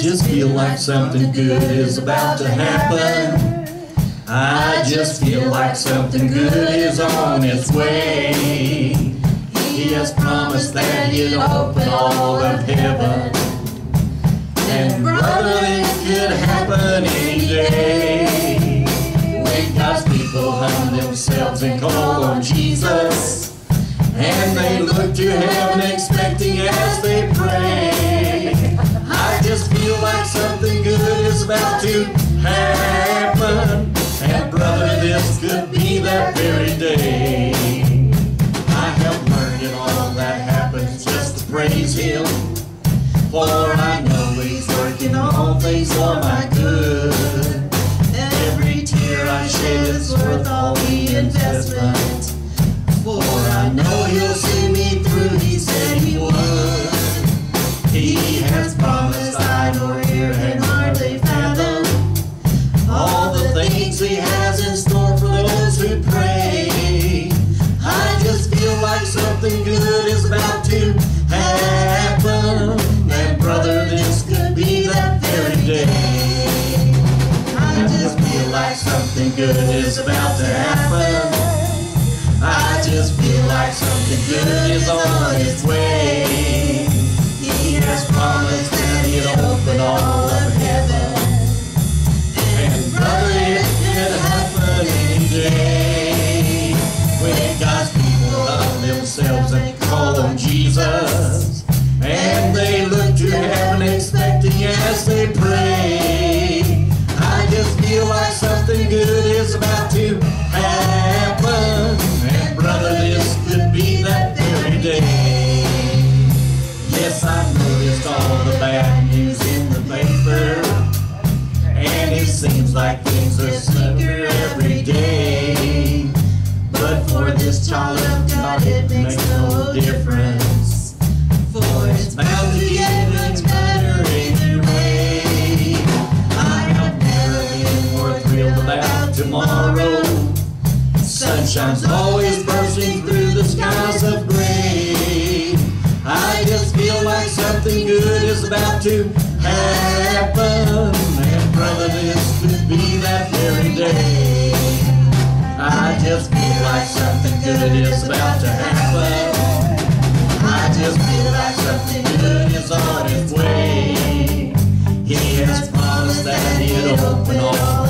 just feel like something good is about to happen. I just feel like something good is on its way. He has promised that he'll open all of heaven. And brother, it could happen any day. When God's people hum themselves and call on Jesus. And they look to heaven expecting as they pray. To happen. And brother, this could be that very day. I have learned in all that happens just to praise Him. For I know He's working all things for my good. Every tear I shed is worth all the investment. Good is about to happen. I just feel like something good is on its way. He has promised that he'll open all of heaven. And brother, it could happen any day. When God's people love themselves and call on Jesus. Yes, I've noticed all the bad news in the paper. And it seems like things are slicker every day. But for this child of God, it makes no difference. For it's bound to get much better either way. I have never been more thrilled about tomorrow. Sunshine's always bursting through the skies of gray. I just feel like something good is about to happen. And brother, this could be that very day. I just feel like something good is about to happen. I just feel like something good is on its way. He has promised that he'll open all